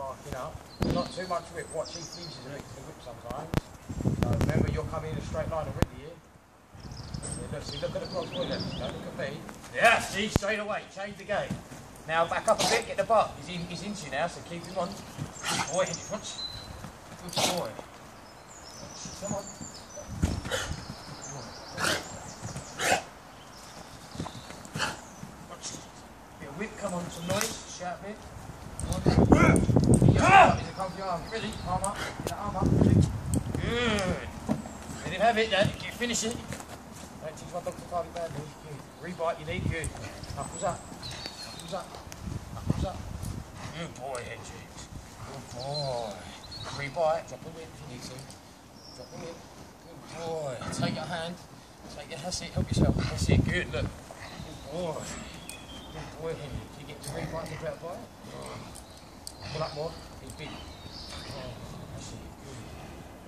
barking up. Not too much whip. Watch, he flinches a bit to the whip sometimes. So remember, you're coming in a straight line already here. See, look, see, look at the cross boy. Don't look at me. Yeah, see, straight away. Change the game. Now back up a bit, get the butt. He's, in, he's into you now, so keep him on. Good boy, hit it. Good boy. Come on. Watch. Bit whip, come on, some noise, shout a bit. Come on. Yeah, he's a comfy arm. Get ready, arm up. Arm up, ready. Good. Let him have it, then. You finish it. Don't teach my dog to party badly. Good. Rebite you need, good. Knuckles up. Knuckles up. Knuckles up. Good boy, Hendrix. Good boy. Rebite. Drop the whip if you need to. Drop the whip. Good boy. Take your hand. Take your, that's it, help yourself. That's it, good, look. Good boy. Good boy, Henry. Can you get to rebite and drop by? Oh. Pull up more. He's big.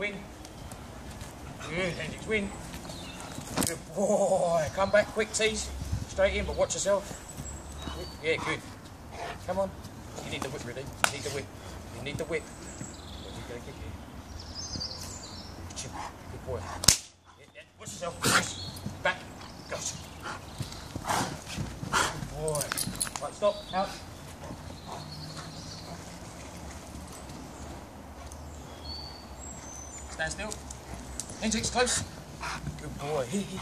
Good. Win. Good, win. Good boy. Come back, quick tease. Straight in, but watch yourself. Yeah, good. Come on. You need the whip, really. You need the whip. You need the whip. He going to you? Good boy. Yeah, yeah. Watch yourself. Back. Gosh. Good boy. Right, stop. Out. Stand still. Hendrix, close. Good boy. Here, here.